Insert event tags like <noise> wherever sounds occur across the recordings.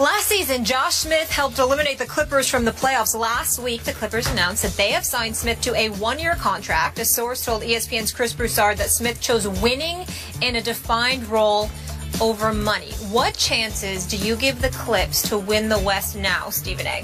Last season, Josh Smith helped eliminate the Clippers from the playoffs. Last week, the Clippers announced that they have signed Smith to a one-year contract. A source told ESPN's Chris Broussard that Smith chose winning in a defined role over money. What chances do you give the Clips to win the West now, Stephen A?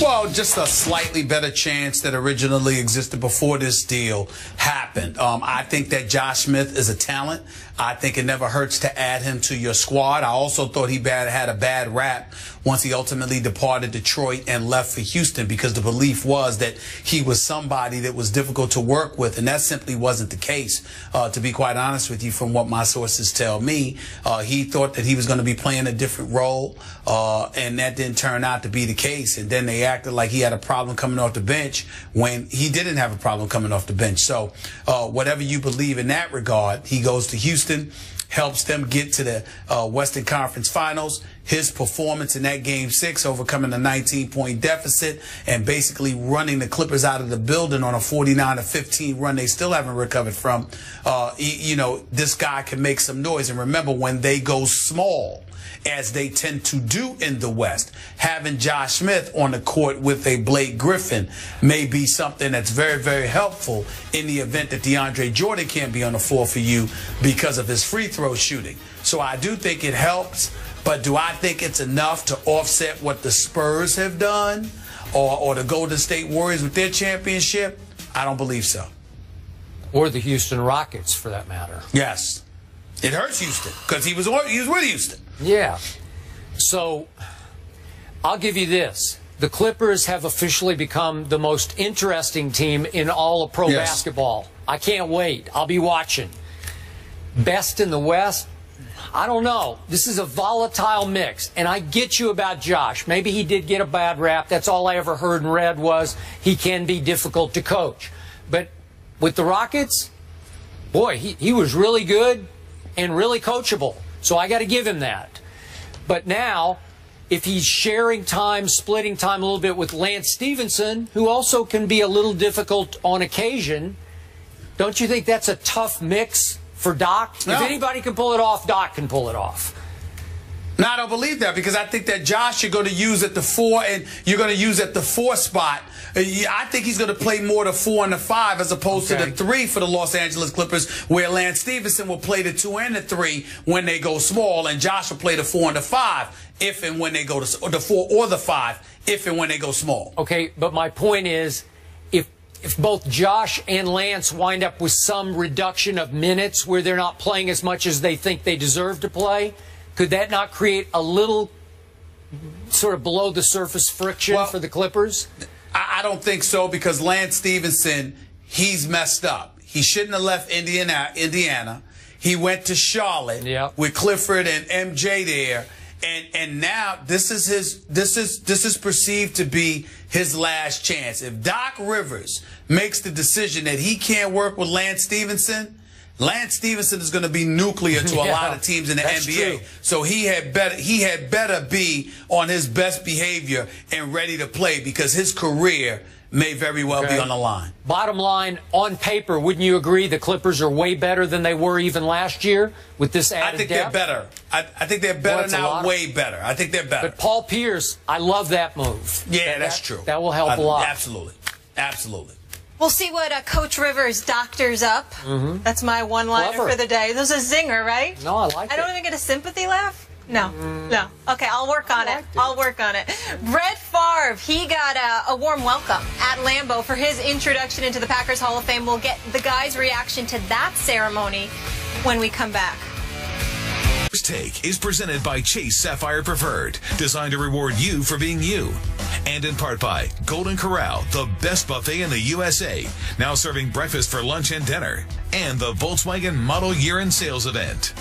Well, just a slightly better chance that originally existed before this deal happened. Um, I think that Josh Smith is a talent. I think it never hurts to add him to your squad. I also thought he bad, had a bad rap once he ultimately departed Detroit and left for Houston because the belief was that he was somebody that was difficult to work with, and that simply wasn't the case. Uh, to be quite honest with you, from what my sources tell me, uh, he thought that he was going to be playing a different role, uh, and that didn't turn out to be the case. And then they acted like he had a problem coming off the bench when he didn't have a problem coming off the bench. So, uh, whatever you believe in that regard, he goes to Houston. Houston helps them get to the uh, Western Conference Finals. His performance in that game six, overcoming a 19 point deficit and basically running the Clippers out of the building on a 49 to 15 run they still haven't recovered from. Uh, you know, this guy can make some noise. And remember, when they go small, as they tend to do in the West. Having Josh Smith on the court with a Blake Griffin may be something that's very, very helpful in the event that DeAndre Jordan can't be on the floor for you because of his free throw shooting. So I do think it helps, but do I think it's enough to offset what the Spurs have done or, or the Golden State Warriors with their championship? I don't believe so. Or the Houston Rockets, for that matter. Yes. It hurts Houston because he was, he was with Houston. Yeah. So I'll give you this. The Clippers have officially become the most interesting team in all of pro yes. basketball. I can't wait. I'll be watching. Best in the West? I don't know. This is a volatile mix. And I get you about Josh. Maybe he did get a bad rap. That's all I ever heard and read was he can be difficult to coach. But with the Rockets, boy, he, he was really good and really coachable. So I got to give him that. But now, if he's sharing time, splitting time a little bit with Lance Stephenson, who also can be a little difficult on occasion, don't you think that's a tough mix for Doc? No. If anybody can pull it off, Doc can pull it off. No, I don't believe that because I think that Josh you're going to use at the four and you're going to use at the four spot. I think he's going to play more the four and the five as opposed okay. to the three for the Los Angeles Clippers, where Lance Stephenson will play the two and the three when they go small, and Josh will play the four and the five if and when they go to the four or the five if and when they go small. Okay, but my point is, if if both Josh and Lance wind up with some reduction of minutes where they're not playing as much as they think they deserve to play could that not create a little sort of below the surface friction well, for the Clippers? I don't think so because Lance Stephenson, he's messed up. He shouldn't have left Indiana. Indiana. He went to Charlotte yep. with Clifford and MJ there. And and now this is his this is this is perceived to be his last chance. If Doc Rivers makes the decision that he can't work with Lance Stephenson, Lance Stephenson is going to be nuclear to a <laughs> yeah, lot of teams in the NBA. True. So he had better he had better be on his best behavior and ready to play because his career may very well okay. be on the line. Bottom line, on paper, wouldn't you agree the Clippers are way better than they were even last year with this added I think depth? they're better. I, I think they're better well, now, way better. I think they're better. But Paul Pierce, I love that move. Yeah, that, that's true. That will help I, a lot. Absolutely. Absolutely. We'll see what uh, Coach Rivers doctors up. Mm -hmm. That's my one liner for the day. This is a zinger, right? No, I like it. I don't even get a sympathy laugh. No, mm. no. Okay, I'll work on it. it. I'll work on it. Brett Favre, he got a, a, warm welcome at Lambeau for his introduction into the Packers Hall of Fame. We'll get the guys' reaction to that ceremony when we come back. Take is presented by Chase Sapphire Preferred, designed to reward you for being you. And in part by Golden Corral, the best buffet in the USA, now serving breakfast for lunch and dinner. And the Volkswagen Model Year in Sales event.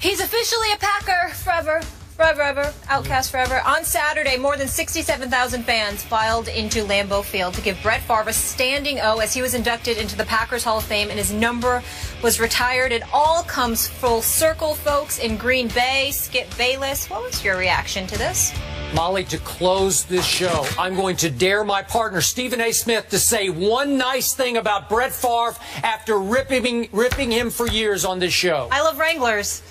He's officially a Packer forever forever, ever, outcast forever. On Saturday, more than 67,000 fans filed into Lambeau Field to give Brett Favre a standing O as he was inducted into the Packers Hall of Fame and his number was retired. It all comes full circle, folks, in Green Bay. Skip Bayless, what was your reaction to this? Molly, to close this show, I'm going to dare my partner, Stephen A. Smith, to say one nice thing about Brett Favre after ripping, ripping him for years on this show. I love Wranglers.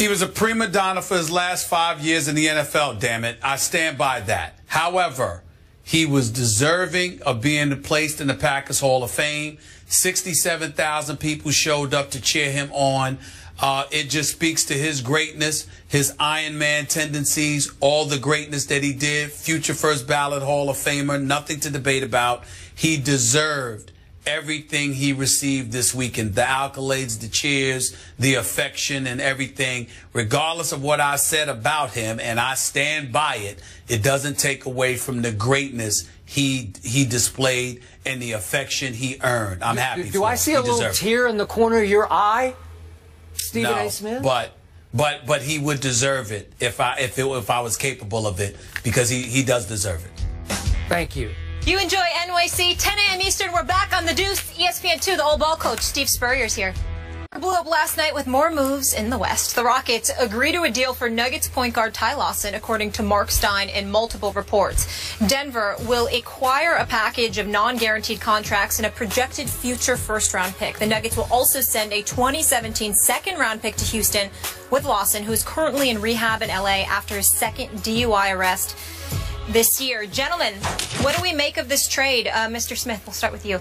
He was a prima donna for his last five years in the NFL, damn it. I stand by that. However, he was deserving of being placed in the Packers Hall of Fame. 67,000 people showed up to cheer him on. Uh, it just speaks to his greatness, his Iron Man tendencies, all the greatness that he did. Future first ballot Hall of Famer, nothing to debate about. He deserved everything he received this weekend the accolades, the cheers, the affection, and everything. Regardless of what I said about him, and I stand by it, it doesn't take away from the greatness he he displayed and the affection he earned. I'm happy. Do, do I see a little tear in the corner of your eye? Stephen no, A. Smith? But but but he would deserve it if I if it, if I was capable of it because he he does deserve it. Thank you. You enjoy NYC 10 a.m. Eastern. We're back on the Deuce ESPN2. The old ball coach Steve Spurrier's here. Blew up last night with more moves in the West. The Rockets agree to a deal for Nuggets point guard Ty Lawson, according to Mark Stein in multiple reports. Denver will acquire a package of non-guaranteed contracts and a projected future first-round pick. The Nuggets will also send a 2017 second-round pick to Houston with Lawson, who is currently in rehab in LA after his second DUI arrest this year. Gentlemen, what do we make of this trade? Uh, Mr. Smith, we'll start with you.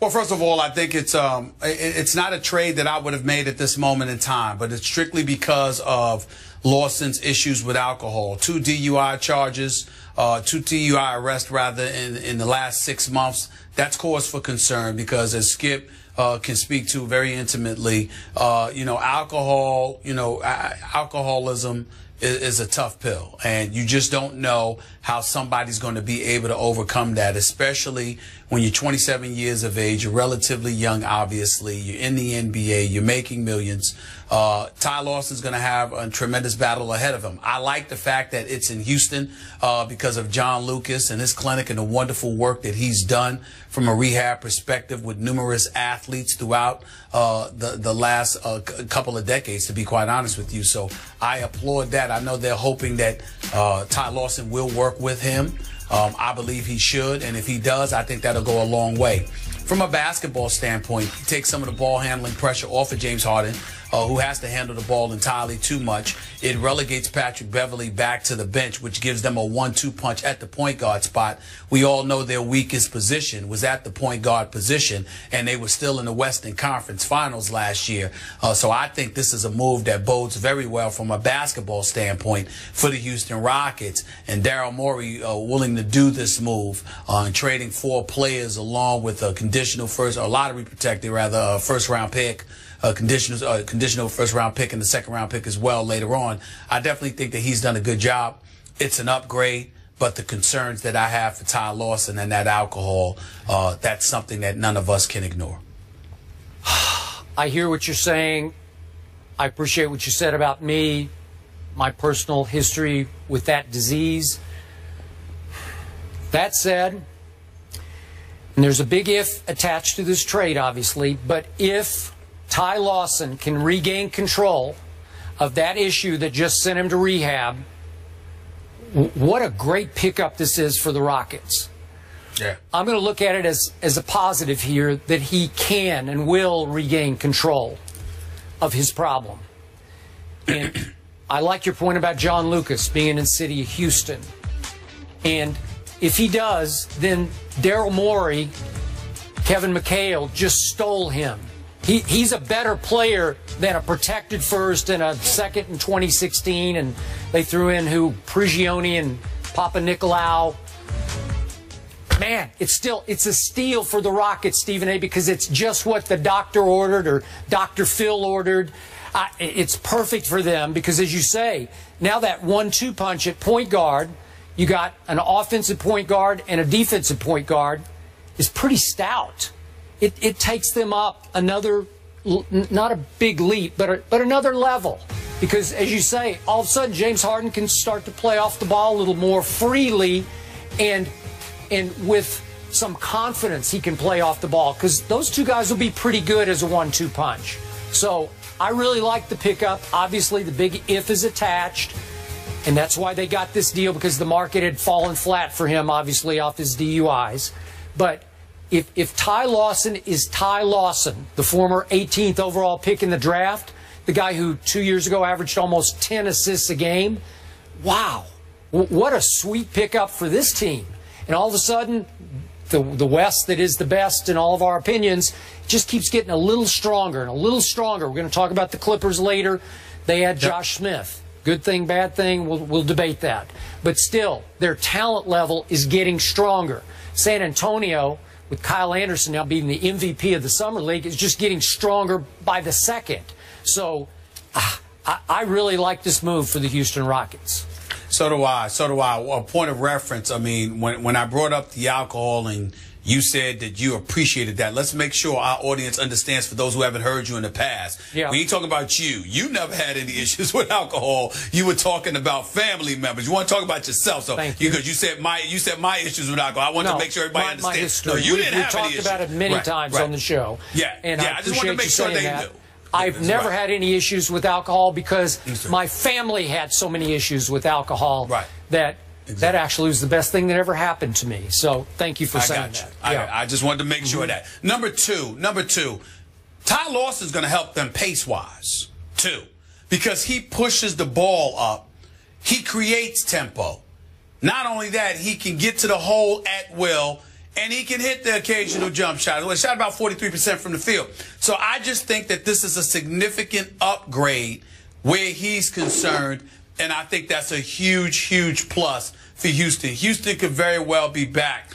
Well, first of all, I think it's um, it's not a trade that I would have made at this moment in time, but it's strictly because of Lawson's issues with alcohol. Two DUI charges, uh, two DUI arrests rather in in the last six months. That's cause for concern because as Skip uh, can speak to very intimately, uh, you know, alcohol, you know, alcoholism is, a tough pill. And you just don't know how somebody's going to be able to overcome that, especially when you're 27 years of age, you're relatively young, obviously, you're in the NBA, you're making millions. Uh, Ty Lawson's going to have a tremendous battle ahead of him. I like the fact that it's in Houston uh, because of John Lucas and his clinic and the wonderful work that he's done from a rehab perspective with numerous athletes throughout uh, the the last uh, couple of decades. To be quite honest with you, so I applaud that. I know they're hoping that uh, Ty Lawson will work with him. Um, I believe he should, and if he does, I think that'll go a long way. From a basketball standpoint, he takes some of the ball handling pressure off of James Harden uh, who has to handle the ball entirely too much. It relegates Patrick Beverley back to the bench, which gives them a one-two punch at the point guard spot. We all know their weakest position was at the point guard position, and they were still in the Western Conference Finals last year. Uh, so I think this is a move that bodes very well from a basketball standpoint for the Houston Rockets. And Daryl Morey uh, willing to do this move uh, trading four players along with a conditional first, or lottery protected rather, first round pick a conditional, uh, conditional first round pick and the second round pick as well later on. I definitely think that he's done a good job. It's an upgrade, but the concerns that I have for Ty Lawson and that alcohol, uh, that's something that none of us can ignore. <sighs> I hear what you're saying. I appreciate what you said about me, my personal history with that disease. That said, and there's a big if attached to this trade, obviously, but if Ty Lawson can regain control of that issue that just sent him to rehab, what a great pickup this is for the Rockets. Yeah. I'm going to look at it as, as a positive here that he can and will regain control of his problem. And <clears throat> I like your point about John Lucas being in the city of Houston. And if he does, then Daryl Morey, Kevin McHale just stole him he, he's a better player than a protected first and a second in 2016. And they threw in who Prigioni and Papanikolaou. Man, it's still it's a steal for the Rockets, Stephen A. Because it's just what the doctor ordered or Dr. Phil ordered. Uh, it's perfect for them because, as you say, now that one-two punch at point guard, you got an offensive point guard and a defensive point guard, is pretty stout it, it takes them up another, not a big leap, but, a, but another level. Because as you say, all of a sudden James Harden can start to play off the ball a little more freely and, and with some confidence he can play off the ball because those two guys will be pretty good as a one-two punch. So I really like the pickup. Obviously, the big if is attached. And that's why they got this deal because the market had fallen flat for him, obviously, off his DUIs. But if, if Ty Lawson is Ty Lawson, the former 18th overall pick in the draft, the guy who two years ago averaged almost 10 assists a game. Wow. What a sweet pickup for this team. And all of a sudden, the, the West that is the best in all of our opinions just keeps getting a little stronger and a little stronger. We're going to talk about the Clippers later. They had Josh Smith. Good thing, bad thing, we'll, we'll debate that. But still, their talent level is getting stronger. San Antonio, with Kyle Anderson now being the MVP of the Summer League, is just getting stronger by the second. So ah, I, I really like this move for the Houston Rockets. So do I. So do I. A point of reference. I mean, when when I brought up the alcohol and you said that you appreciated that. Let's make sure our audience understands for those who haven't heard you in the past. Yeah. We ain't talking about you. You never had any <laughs> issues with alcohol. You were talking about family members. You want to talk about yourself. So Thank you. because you said my you said my issues with alcohol. I want no, to make sure everybody my, understands. My history. No, you we, didn't we have talked any issues. about it many Right, times right. on the show. Yeah, and yeah, I, I just want to make sure they that. knew. I've That's never right. had any issues with alcohol because Yes, my family had so many issues with alcohol Right. that that actually was the best thing that ever happened to me. So thank you for I saying that. I, Yeah. I just wanted to make sure of mm-hmm. that. Number two, number two, Ty Lawson's going to help them pace wise too, because he pushes the ball up. He creates tempo. Not only that, he can get to the hole at will, and he can hit the occasional jump shot. Well, he shot about 43% from the field. So I just think that this is a significant upgrade where he's concerned, and I think that's a huge, huge plus for Houston. Houston could very well be back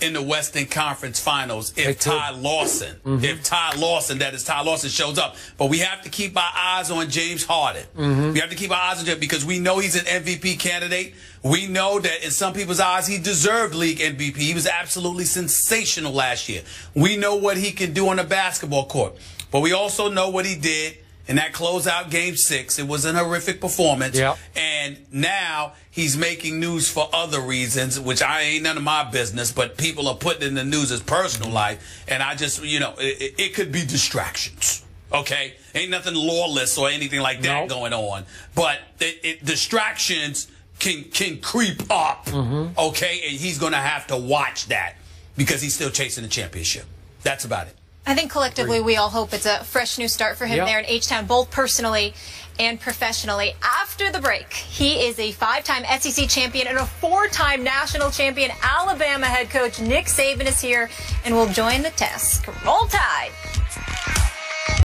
in the Western Conference Finals if. Ty Lawson, mm-hmm. if Ty Lawson, that is Ty Lawson, shows up. But we have to keep our eyes on James Harden. Mm-hmm. We have to keep our eyes on him because we know he's an MVP candidate. We know that in some people's eyes, he deserved league MVP. He was absolutely sensational last year. We know what he can do on the basketball court, but we also know what he did in that closeout game six. It was an horrific performance. Yep. And now he's making news for other reasons, which I ain't none of my business, but people are putting in the news as personal life. And I just, you know, it, it could be distractions. Okay? Ain't nothing lawless or anything like that Nope. going on. But it, it, distractions can, can creep up. Mm-hmm. Okay? And he's going to have to watch that because he's still chasing the championship. That's about it. I think collectively we all hope it's a fresh new start for him Yep. there in H-Town, both personally and professionally. After the break, he is a five-time SEC champion and a four-time national champion. Alabama head coach Nick Saban is here and will join the test. Roll Tide!